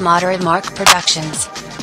Moderate Mark Productions.